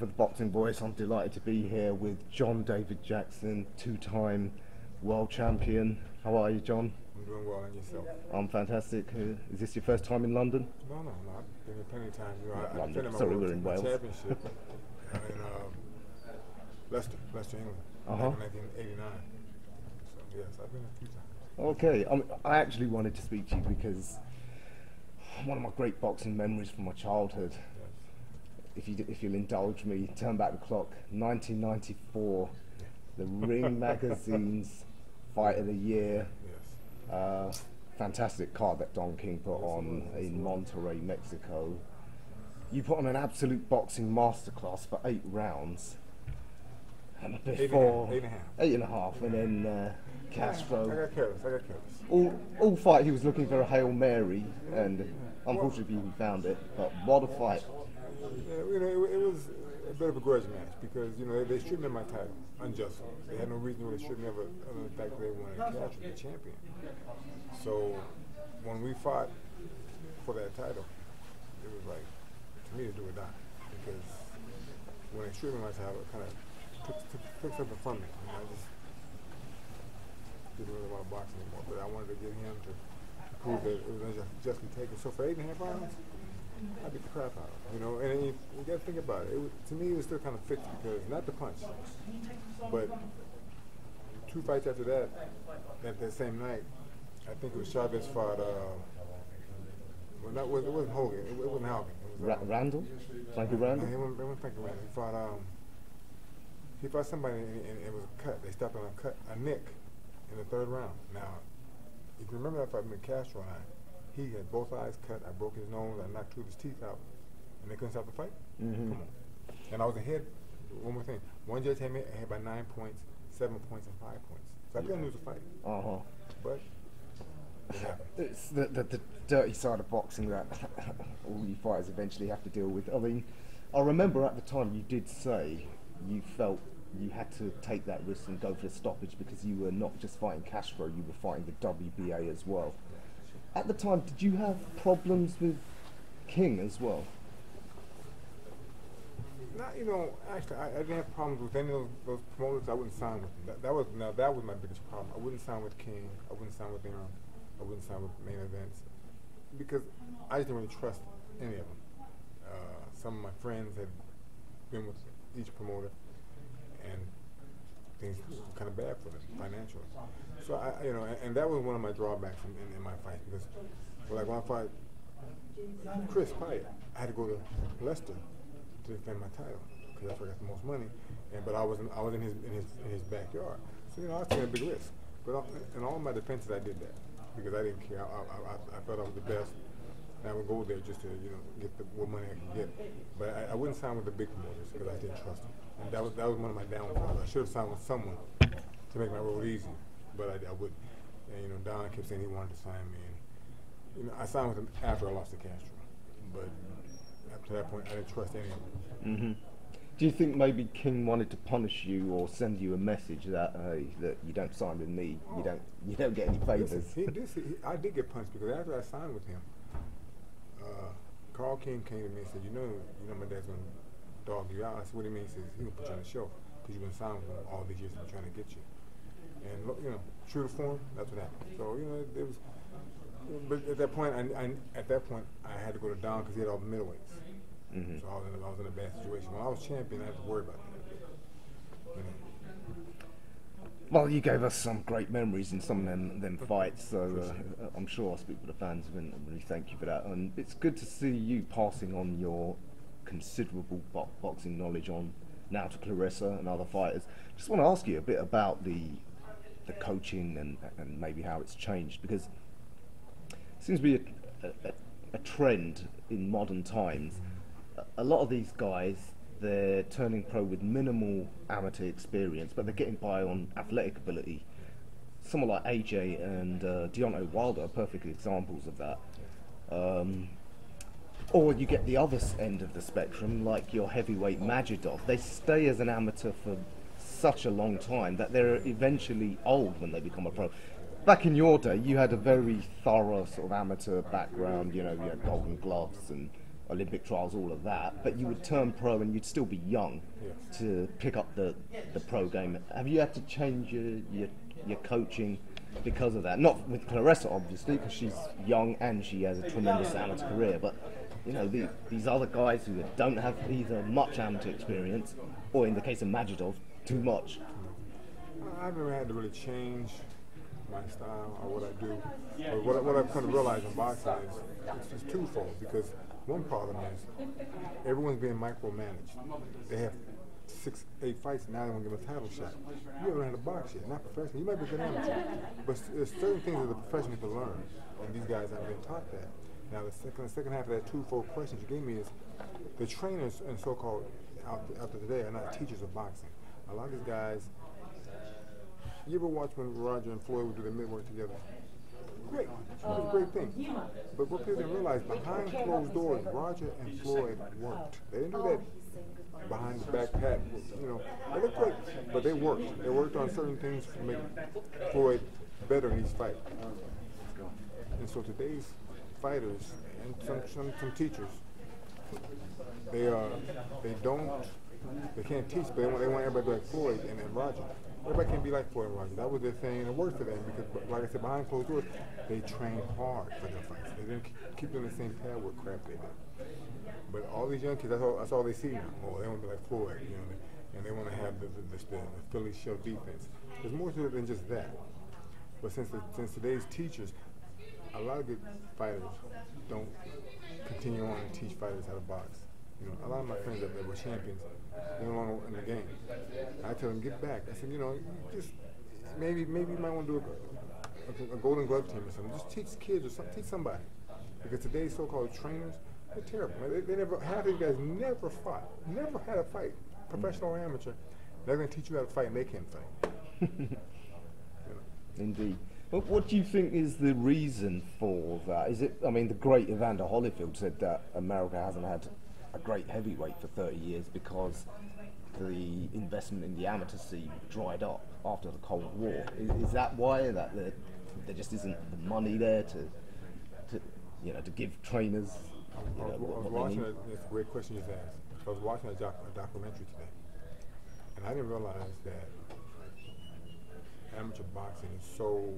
For the Boxing Voice. I'm delighted to be here with John David Jackson, two-time world champion. How are you, John? I'm doing well, and yourself? I'm fantastic. Uh, is this your first time in London? No, no, no. I've been here plenty of times. You know, I, I London. Sorry, we're in Wales. championship in um, Leicester, Leicester, England, Uh-huh. 1989. So yes, I've been a few times. Okay, um, I actually wanted to speak to you because one of my great boxing memories from my childhood. If, you, if you'll indulge me, turn back the clock, 1994, the Ring Magazine's Fight of the Year. Yes. Uh, fantastic card that Don King put on in Monterrey, Mexico. You put on an absolute boxing masterclass for eight rounds. And and before eight and a half. eight and a half, and then uh, I Castro. got careless. I got careless. All, all fight, he was looking for a hail mary, and unfortunately he found it. But what a fight! You know, it, it was a bit of a grudge match because you know they, they me of my title unjustly. They had no reason strip me of it other than the fact that they wanted to to the champion. So when we fought for that title, it was like to me to do or die because when they me of my title, it kind of took, took, took something from me. I, just didn't really want to box anymore. But I wanted to get him to prove that it was unjustly taken. So for eight and a half rounds. I beat the crap out of him, you know. And you, you got to think about it. it to me, it was still kind of 50 because not the punch, but two fights after that, that, that same night, I think it was Chavez fought. Uh, well, that was it wasn't Hogan. It, it wasn't Hogan. It was Ra- um, Randall, Frankie no, Randall. he wasn't, it wasn't Frankie Randall. He fought. Um, he fought somebody and, and it was a cut. They stopped on a cut, a nick, in the third round. Now, if you remember that fight with Castro and I, he had both eyes cut. I broke his nose. I knocked two of his teeth out, and they couldn't stop the fight. Mhm. Come on. And I was ahead. One more thing. One judge had me ahead by nine points, seven points, and five points. So I couldn't lose the fight. Uh huh. But it. It's the, the, the dirty side of boxing that all you fighters eventually have to deal with. I mean, I remember at the time you did say you felt you had to take that risk and go for the stoppage because you were not just fighting Castro, you were fighting the WBA as well. At the time, did you have problems with King as well? Not, you know, actually, I, I didn't have problems with any of those, promoters. I wouldn't sign with them. That, that was now that was my biggest problem. I wouldn't sign with King. I wouldn't sign with them. I wouldn't sign with main events because I just didn't really trust any of them. Uh, some of my friends had been with each promoter, and things kind of bad for them financially. So I, you know, and, and that was one of my drawbacks in, in, in my fight because, like when I fought Chris Pyatt, I had to go to Leicester to defend my title because that's where I got the most money. And but I was in, I was in his in his in his backyard, so you know I was taking a big risk. But in all my defenses, I did that because I didn't care. I, I, I, I thought I was the best. And I would go there just to you know get the what money I could get. But I, I wouldn't sign with the big promoters because I didn't trust them. And that was that was one of my downfalls. I should have signed with someone to make my road easy, but I, I wouldn't. And you know Don kept saying he wanted to sign me, and you know I signed with him after I lost to Castro. But up to that point, I didn't trust any of them. hmm Do you think maybe King wanted to punish you or send you a message that hey, that you don't sign with me, you don't you don't get any favors? Listen, he did. See, he, I did get punched because after I signed with him, Carl King came to me and said, "You know, you know, my dad's gonna dog you out." I said, "What do you mean?" He says, "He's gonna put you on the show because you've been signed with him all these years. and trying to get you." And look, you know, true to form, that's what happened. So you know, it, it was. But at that point, I, I, at that point, I had to go to Don because he had all the middleweights. Mhm. So I was, in a, I was in a bad situation. When I was champion, I had to worry about that. You know. Well, you gave us some great memories in some of them, them fights, so uh, I'm sure I'll speak for the fans and really thank you for that. And it's good to see you passing on your considerable bo- boxing knowledge on now to Claressa and other fighters. Just want to ask you a bit about the the coaching and, and maybe how it's changed because it seems to be a, a, a trend in modern times. A lot of these guys, they're turning pro with minimal amateur experience, but they're getting by on athletic ability. Someone like AJ and uh, Deontay Wilder are perfect examples of that. Um, or you get the other end of the spectrum, like your heavyweight Majidov. They stay as an amateur for such a long time that they're eventually old when they become a pro. Back in your day, you had a very thorough sort of amateur background. You know, you had Golden Gloves and Olympic trials, all of that, but you would turn pro and you'd still be young to pick up the, the pro game. Have you had to change your, your, your coaching because of that? Not with Claressa, obviously, because she's young and she has a tremendous amateur career, but you know, the, these other guys who don't have either much amateur experience, or in the case of Majidov, too much. I've never had to really change my style or what I do. But what, what I've come to realize in boxing is it's, it's twofold because one problem is everyone's being micromanaged. They have six, eight fights and now they want to give a title shot. You haven't had a box yet, not professional. You might be a good amateur, but there's certain things that a professional can learn, and these guys haven't been taught that. Now the second, the second half of that twofold question you gave me is the trainers and so-called out, there today are not teachers of boxing. A lot of these guys you ever watch when Roger and Floyd would do their mitt work together? Great. Was a great thing. But what people didn't realize, behind closed doors, Roger and Floyd worked. They didn't do that behind the back pat. You know, they looked great, but they worked. They worked on certain things to make Floyd better in each fight. And so today's fighters and some, some, some teachers, they uh, they don't, they can't teach, but they want, they want everybody to be like Floyd and, and Roger. Everybody can't be like Floyd and Roger. That was their thing, and it worked for them because, like I said, behind closed doors, they trained hard for their fights. They didn't keep- doing the same pad work crap they did. But all these young kids, that's all, that's all they see now. Oh, they want to be like Floyd, you know, and they want to have the, the, the, the Philly shell defense. There's more to it than just that. But since the, since today's teachers, a lot of good fighters don't continue on and teach fighters how to box. You know, a lot of my friends that, were champions, they're no longer in the game. I tell them get back. I said, you know, you just maybe maybe you might want to do a, a, a Golden Glove team or something. Just teach kids or something. Teach somebody. Because today's so-called trainers, they're terrible. man. They, they never half these guys never fought, never had a fight, professional or amateur. They're going to teach you how to fight, and they can't fight. You know. Indeed. But what do you think is the reason for that? Is it, I mean, the great Evander Holyfield said that America hasn't had a great heavyweight for 30 years because the investment in the amateur scene dried up after the Cold War. Is, is that why? That there, there just isn't the money there to, to, you know, to give trainers, you I know, was, I was what, what they watching a, it's a great question you just asked. I was watching a, doc, a documentary today, and I didn't realize that amateur boxing is so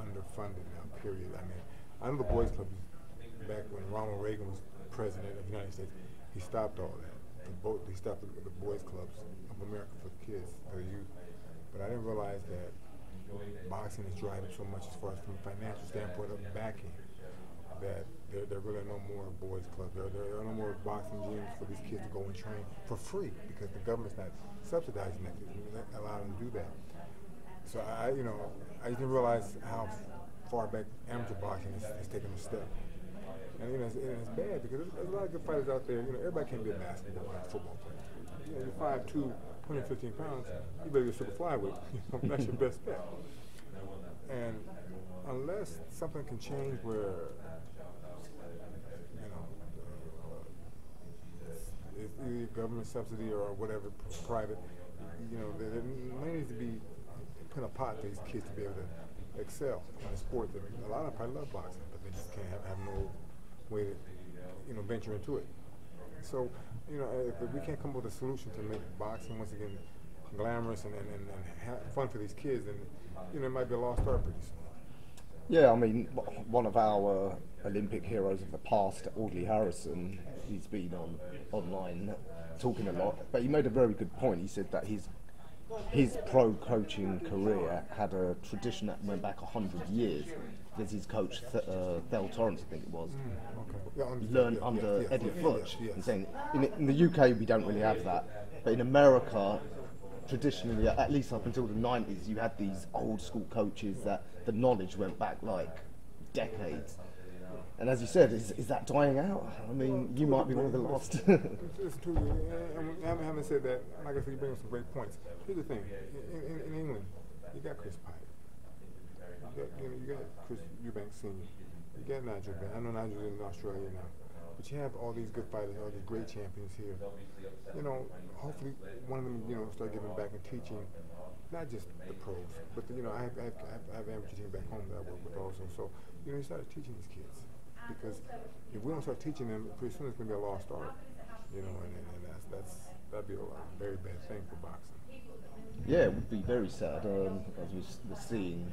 underfunded now. Period. I mean, I know the boys' club back when Ronald Reagan was president of the United States. He stopped all that. The he stopped the, the boys' clubs of America for the kids, for the youth. But I didn't realize that boxing dried up so much as far as from a financial standpoint of backing that there, there really are no more boys clubs. There, there are no more boxing gyms for these kids to go and train for free because the government's not subsidizing that, not allowing them to do that. So I, you know, I didn't realize how far back amateur boxing has, is taking a step. And you know, it's, it's bad because there's, a lot of good fighters out there. You know, everybody can't be a basketball football player. You know, you're 5'2", 115 pounds. You better get super flyweight. That's your best bet. And unless something can change where, you know, uh, it's either government subsidy or whatever, private, you know, there, there money needs to be put in a pot for these kids to be able to excel in a sport that a lot of them probably love boxing, but they just can't have, have no way to, you know, venture into it. So, you know, if, we can't come up with a solution to make boxing once again glamorous and, and, and, and fun for these kids, then, you know, it might be a lost art pretty soon. Yeah, I mean, one of our Olympic heroes of the past, Audley Harrison, he's been on online talking a lot, but he made a very good point. He said that his his pro coaching career had a tradition that went back hundred years. There's his coach, Th- uh, Thell Torrence, I think it was, Okay. Yeah, under- learned yeah, under yes, Eddie yes, Futch. yes, yes. And saying in, in the UK we don't really have that, but in America, traditionally, at least up until the 90s, you had these old school coaches that the knowledge went back like decades. And as you said, is, is that dying out? I mean, you might be one of the last. Listen to you, and, and having- having said that, like I said, you bring up some great points. Here's the thing: in, in, in England, you got Chris Pike, you got, you, know, you got Chris Eubanks Senior, you got Nigel Benn. I know Nigel's in Australia now, but you have all these good fighters, all these great champions here. You know, hopefully one of them, you know, start giving back and teaching. Not just the pros, but the, you know, I have, I, have, I have amateur team back home that I work with also. So, you know, you started teaching these kids. because if we don't start teaching them, pretty soon it's gonna be a lost art. You know, and, and, that's that's that'd be a, a very bad thing for boxing. Yeah, it would be very sad um, as were seeing.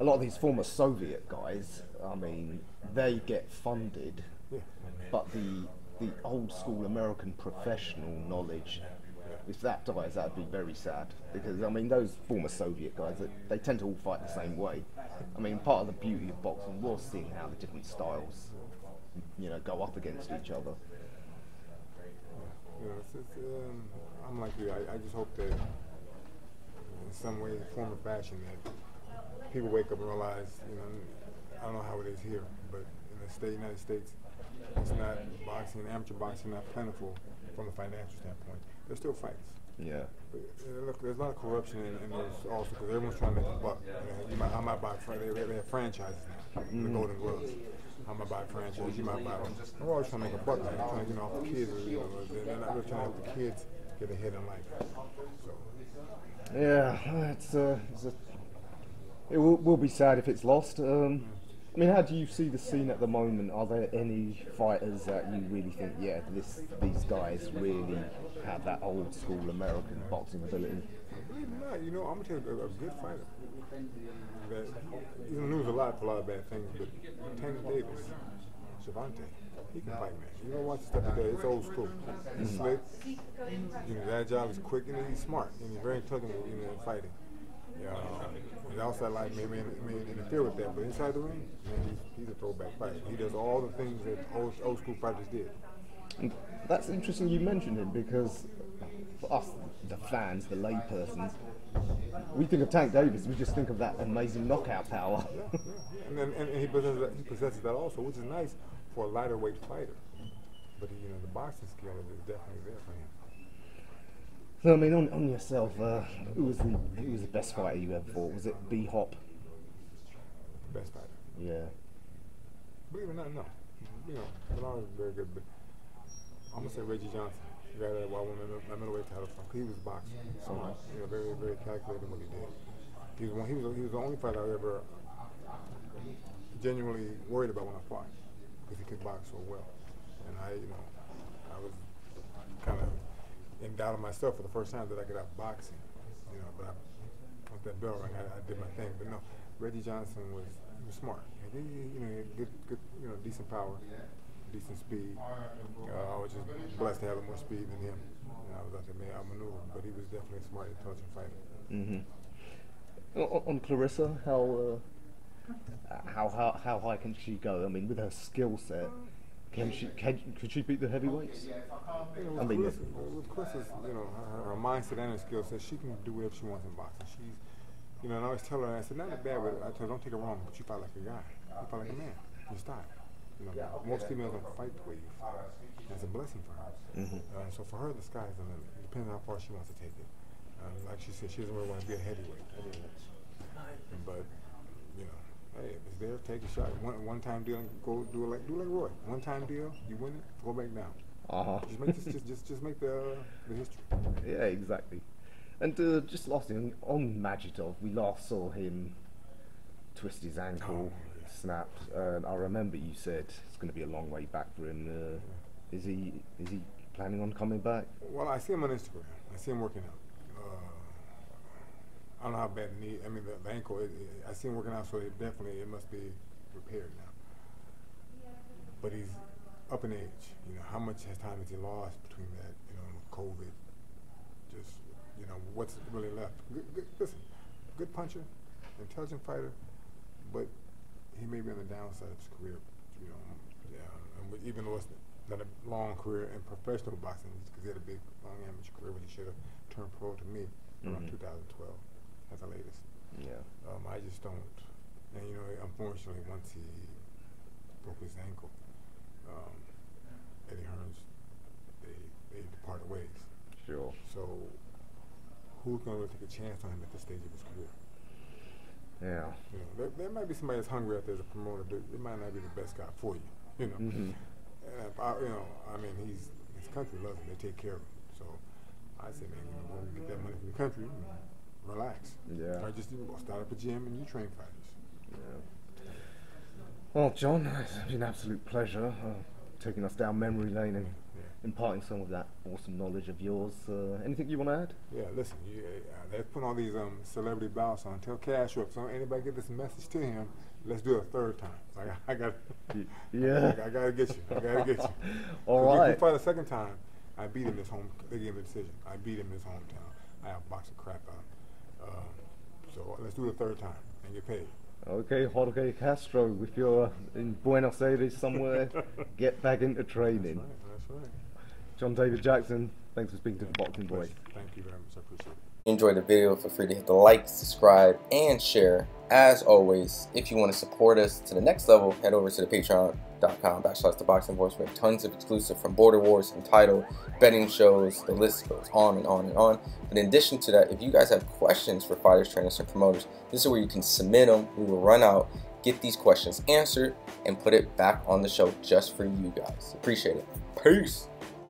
A lot of these former Soviet guys, I mean, they get funded, Yeah. but the the old school American professional knowledge, if that dies, that'd be very sad. Because I mean, those former Soviet guys, they, they tend to all fight the same way. I mean, part of the beauty of boxing was seeing how the different styles, you know, go up against each other. Know, it's, it's, um, I'm like you. I, I just hope that in some way, form, or fashion, that people wake up and realize, you know, I don't know how it is here, but in the state, United States, it's not boxing, amateur boxing, not plentiful from a financial standpoint. There's still fights. Yeah. But, uh, look, there's a lot of corruption in, in those also because everyone's trying to make a buck. You might, I might buy fran- they, they have franchises now, the Golden Gloves. I might buy a franchise, you might buy one. We're always trying to make a buck. Man. We're trying to get off the kids. You know, they're not really trying to help the kids get ahead in life. So, Yeah, it's, uh, it's a, it will, will be sad if it's lost. Um, I mean, how do you see the scene at the moment? Are there any fighters that you really think, yeah, this these guys really have that old school American boxing ability? believe not, you know, I'm gonna tell you a, a good fighter. That he's the news a lot for a lot of bad things, but Tanner Davis, Gervonta, he can fight, man. You know, watch the stuff he does. It's old school. He's slick. You know, his agile, he's quick, and he's smart, and he's very intelligent in you know, in fighting. Yeah, um, outside life may, may, may interfere with that, but inside the ring, man, he's, he's a throwback fighter. He does all the things that old, old school fighters did. And that's interesting you mentioned him because for us, the fans, the laypersons, we think of Tank Davis, we just think of that amazing knockout power. And, then, and, and he possesses that, he possesses that also, which is nice for a lighter weight fighter. But you know, the boxing skill is definitely there for him. So I mean, on, on yourself, uh, who was the who was the best fighter you ever fought? Was it B Hop? Best fighter. Yeah. Believe it or not, no. You know, Bernard was very good, but I'm gonna say Reggie Johnson, the guy that I won my middleweight title from. He was boxing, smart, you know, very, very calculated in what he did. He was one. He was. He was the only fighter I ever genuinely worried about when I fought because he could box so well, and I, you know, I was in doubt of myself for the first time that I could have boxing, you know. But I, once that bell rang, I, I did my thing. But no, Reggie Johnson was he was smart. He, you know, he had good, good, you know, decent power, decent speed. Uh, I was just blessed to have more speed than him. And I was out there, man, outmaneuver. But he was definitely a smart, intelligent fighter. hmm On, on Claressa, how, uh, how how how high can she go? I mean, with her skill set, can she can could she beat the heavyweights? You know, I with, mean, Claressa, with Claressa's, you know, her, her mindset and her skill set, she can do whatever she wants in boxing. She's, you know, and I always tell her, I said, not in a bad way. I tell her, don't take it wrong, but you fight like a guy. You fight like a man. You style. You know, most females don't fight the way you fight. That's a blessing for her. Mhm. Uh, so for her, the sky's the limit. It depends on how far she wants to take it. Uh, like she said, she doesn't really want to be a heavyweight. But, you know, hey, if it's there, take a shot. One one time deal, go do it like do like Roy. One time deal, you win it, go back down. Uh huh. Just make this, just, just just make the the history. Yeah, exactly. And uh, just lastly, on, on Majidov, we last saw him twist his ankle, Oh, snapped. And I remember you said it's going to be a long way back for him. Uh, is he is he planning on coming back? Well, I see him on Instagram. I see him working out. I don't know how bad the knee. I mean, the, the ankle. It, it, I see him working out, so it definitely it must be repaired now. But he's up in age. You know, how much has time has he lost between that? You know, COVID. Just you know, what's really left? Good, good, listen, good puncher, intelligent fighter, but he may be on the downside of his career. You know, yeah, and even though it's not a long career in professional boxing, because he had a big long amateur career, when he should have turned pro to me around Mhm. 2012 at the latest. Yeah. Um, I just don't. And you know, unfortunately, once he broke his ankle, um, Eddie Hearns, they they departed ways. Sure. So, who's going to take a chance on him at this stage of his career? Yeah. You know, there, there might be somebody that's hungry out there as a promoter, but it might not be the best guy for you. You know, Mhm. and if I, you know, I mean, he's his country loves him; they take care of him. So, I say, man, you know, get that money from the country, and relax. Yeah. I just you start up a gym and you train fighters. Yeah. Well, John, it's been an absolute pleasure uh, taking us down memory lane and Yeah. imparting some of that awesome knowledge of yours. Uh, anything you want to add? Yeah, listen, you, uh, they're putting all these um, celebrity bouts on. Tell Cash if so anybody get this message to him, let's do it a third time. I, got- I got, yeah. I, gotta get you. I gotta get you. All 'Cause if right. we fight the second time, I beat him this home. They gave me the decision. I beat him in his hometown. I boxed the crap out. So let's do it a third time and get paid. Okay, Jorge Castro, if you're in Buenos Aires somewhere, get back into training. That's right. That's right. John David Jackson, thanks for speaking to the Boxing Voice. Thank you very much. I appreciate it. Enjoyed the video, feel free to hit the like, subscribe, and share. As always, if you want to support us to the next level, head over to the patreon.com backslash the boxing voice. We have tons of exclusive from Border Wars and title, betting shows, the list goes on and on and on. But in addition to that, if you guys have questions for fighters, trainers, and promoters, this is where you can submit them. We will run out, get these questions answered, and put it back on the show just for you guys. Appreciate it. Peace.